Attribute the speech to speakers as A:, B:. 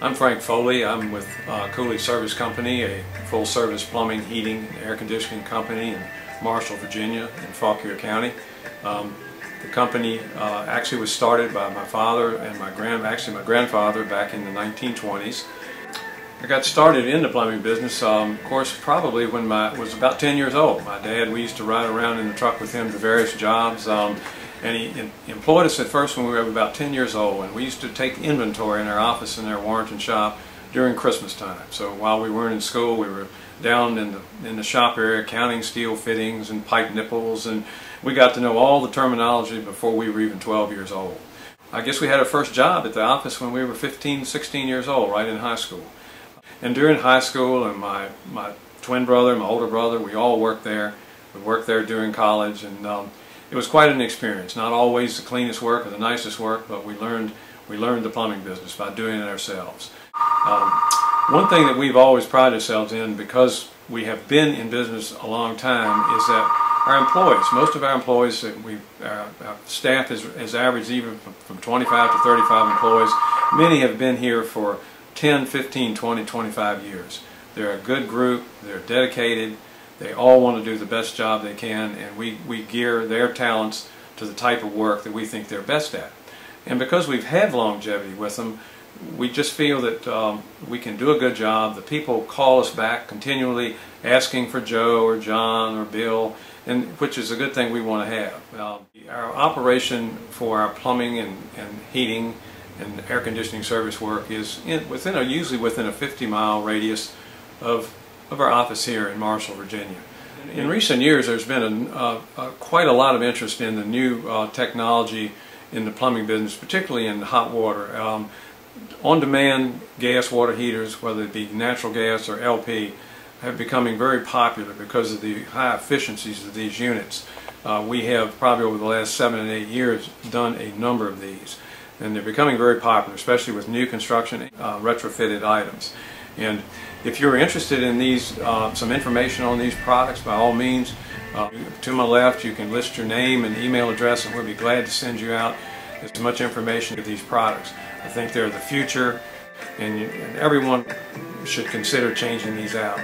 A: I'm Frank Foley. I'm with uh, Cooley Service Company, a full-service plumbing, heating, and air conditioning company in Marshall, Virginia, in Fauquier County. Um, the company uh, actually was started by my father and my grand, actually my grandfather back in the 1920s. I got started in the plumbing business, um, of course, probably when I was about 10 years old. My dad, we used to ride around in the truck with him to various jobs. Um, and he employed us at first when we were about 10 years old, and we used to take inventory in our office in our Warrenton shop during Christmas time. So while we weren't in school, we were down in the, in the shop area counting steel fittings and pipe nipples, and we got to know all the terminology before we were even 12 years old. I guess we had our first job at the office when we were 15, 16 years old, right in high school. And during high school, and my, my twin brother, my older brother, we all worked there. We worked there during college, and um, it was quite an experience. Not always the cleanest work or the nicest work, but we learned we learned the plumbing business by doing it ourselves. Um, one thing that we've always prided ourselves in, because we have been in business a long time, is that our employees, most of our employees, that we, our, our staff is, is averaged even from 25 to 35 employees. Many have been here for 10, 15, 20, 25 years. They're a good group, they're dedicated, they all want to do the best job they can, and we, we gear their talents to the type of work that we think they're best at. And because we've had longevity with them, we just feel that um, we can do a good job. The people call us back continually asking for Joe or John or Bill, and which is a good thing we want to have. Uh, our operation for our plumbing and, and heating and air conditioning service work is in, within a, usually within a 50 mile radius of of our office here in Marshall, Virginia. In recent years, there's been a, quite a lot of interest in the new uh, technology in the plumbing business, particularly in hot water. Um, On-demand gas water heaters, whether it be natural gas or LP, have becoming very popular because of the high efficiencies of these units. Uh, we have probably over the last seven and eight years done a number of these and they're becoming very popular, especially with new construction uh, retrofitted items. And if you're interested in these, uh, some information on these products, by all means, uh, to my left you can list your name and email address and we'll be glad to send you out as much information of these products. I think they're the future and, you, and everyone should consider changing these out.